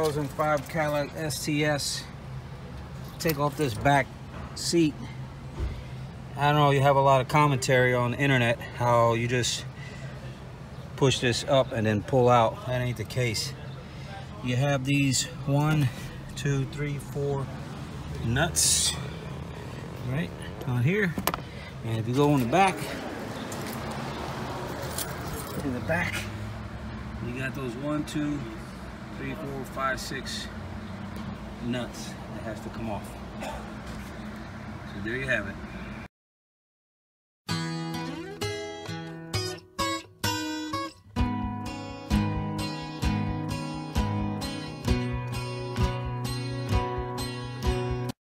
2005 Cadillac STS. Take off this back seat. I don't know, you have a lot of commentary on the internet how you just push this up and then pull out. That ain't the case. You have these one, two, three, four nuts right on here. And if you go in the back, in the back, you got those one, two, three, four, five, six nuts that has to come off. So there you have it.